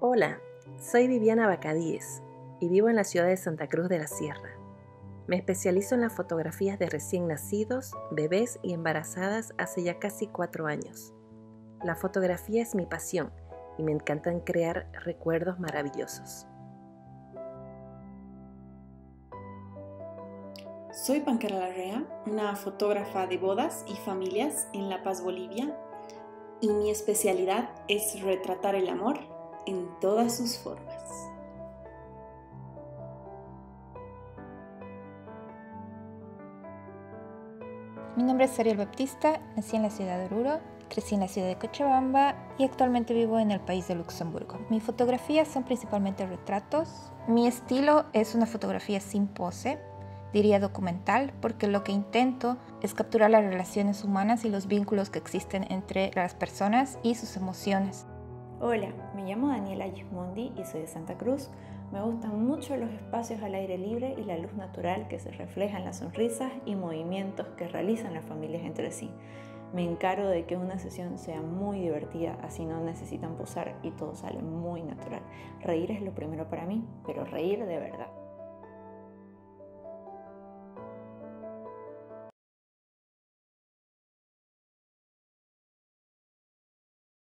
Hola, soy Viviana Bacadíes y vivo en la ciudad de Santa Cruz de la Sierra. Me especializo en las fotografías de recién nacidos, bebés y embarazadas hace ya casi cuatro años. La fotografía es mi pasión y me encantan crear recuerdos maravillosos. Soy Pancara Larrea, una fotógrafa de bodas y familias en La Paz, Bolivia, y mi especialidad es retratar el amor en todas sus formas. Mi nombre es Ariel Baptista, nací en la ciudad de Oruro, crecí en la ciudad de Cochabamba y actualmente vivo en el país de Luxemburgo. Mis fotografías son principalmente retratos. Mi estilo es una fotografía sin pose, diría documental, porque lo que intento es capturar las relaciones humanas y los vínculos que existen entre las personas y sus emociones. Hola, me llamo Daniela Gismondi y soy de Santa Cruz. Me gustan mucho los espacios al aire libre y la luz natural que se refleja en las sonrisas y movimientos que realizan las familias entre sí. Me encargo de que una sesión sea muy divertida, así no necesitan posar y todo sale muy natural. Reír es lo primero para mí, pero reír de verdad.